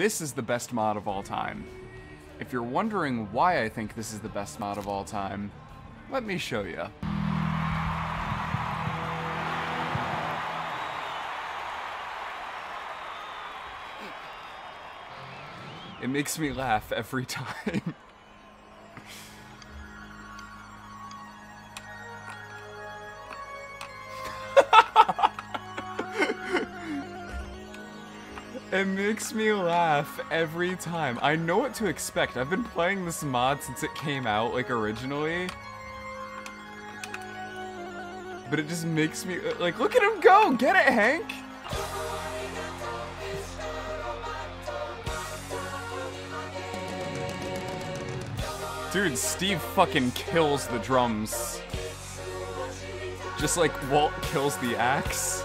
this is the best mod of all time. If you're wondering why I think this is the best mod of all time, let me show you. It makes me laugh every time. It makes me laugh every time. I know what to expect. I've been playing this mod since it came out, like, originally. But it just makes me, like, look at him go! Get it, Hank! Dude, Steve fucking kills the drums. Just like Walt kills the axe.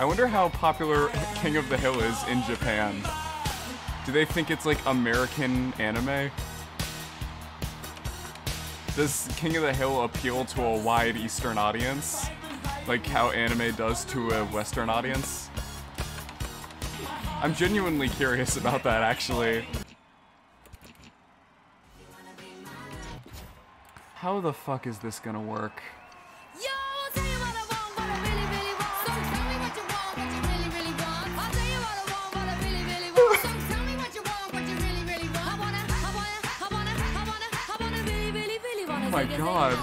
I wonder how popular King of the Hill is in Japan. Do they think it's like American anime? Does King of the Hill appeal to a wide Eastern audience? Like how anime does to a Western audience? I'm genuinely curious about that, actually. How the fuck is this gonna work? My god.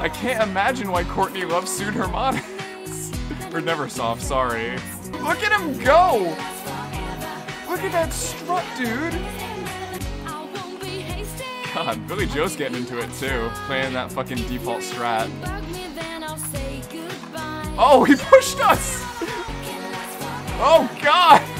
I can't imagine why Courtney loves Sued Harmonix. or Neversoft, sorry. Look at him go! Look at that strut, dude! God, Billy Joe's getting into it too, playing that fucking default strat. Oh, he pushed us! Oh god!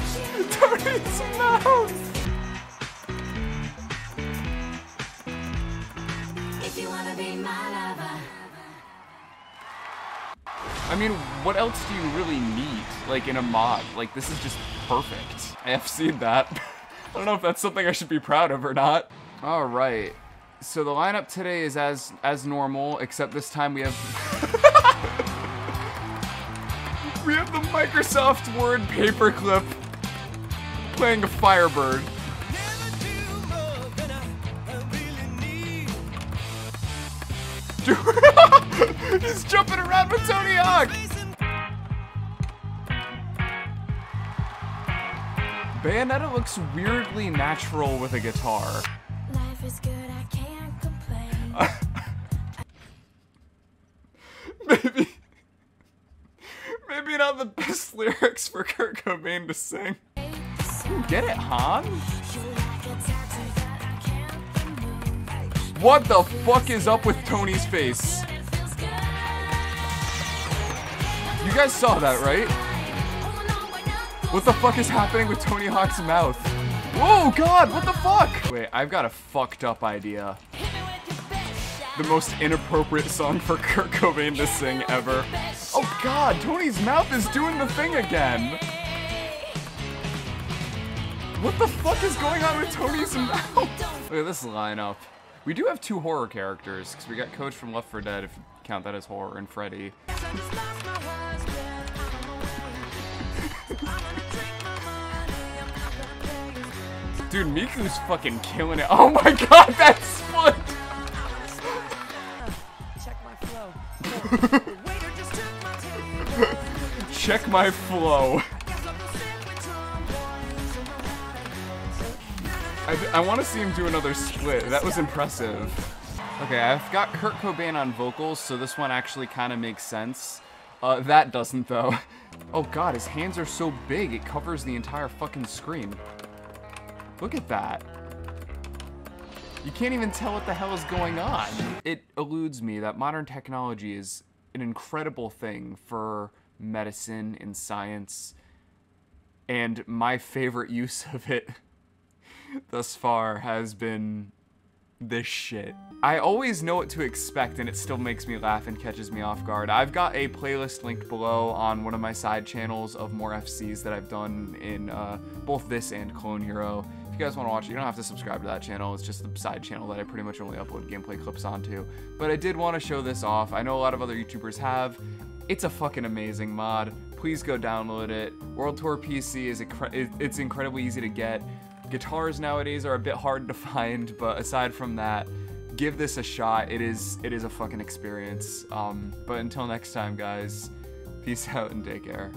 I mean, what else do you really need, like, in a mod? Like, this is just perfect. I have seen that. I don't know if that's something I should be proud of or not. All right. So the lineup today is as as normal, except this time we have... we have the Microsoft Word paperclip playing a Firebird. He's jumping around with Tony Hawk! Bayonetta looks weirdly natural with a guitar. maybe, maybe not the best lyrics for Kurt Cobain to sing. Get it, Han? What the fuck is up with Tony's face? You guys saw that, right? What the fuck is happening with Tony Hawk's mouth? Whoa, God, what the fuck? Wait, I've got a fucked up idea. The most inappropriate song for Kurt Cobain to sing ever. Oh God, Tony's mouth is doing the thing again. What the fuck is going on with Tony's mouth? Look at this lineup. We do have two horror characters, because we got Coach from Left 4 Dead, if you count that as horror, and Freddy. Dude, Miku's fucking killing it. Oh my god, that split! Check my flow. I, I want to see him do another split. That was impressive. Okay, I've got Kurt Cobain on vocals, so this one actually kind of makes sense. Uh, that doesn't, though. Oh god, his hands are so big, it covers the entire fucking screen. Look at that. You can't even tell what the hell is going on. It eludes me that modern technology is an incredible thing for medicine and science, and my favorite use of it thus far has been this shit. I always know what to expect and it still makes me laugh and catches me off guard. I've got a playlist linked below on one of my side channels of more FCs that I've done in uh, both this and Clone Hero. If you guys want to watch it, you don't have to subscribe to that channel. It's just the side channel that I pretty much only upload gameplay clips onto. But I did want to show this off. I know a lot of other YouTubers have. It's a fucking amazing mod. Please go download it. World Tour PC is it's incredibly easy to get. Guitars nowadays are a bit hard to find, but aside from that, give this a shot. It is it is a fucking experience. Um, but until next time, guys, peace out and take care.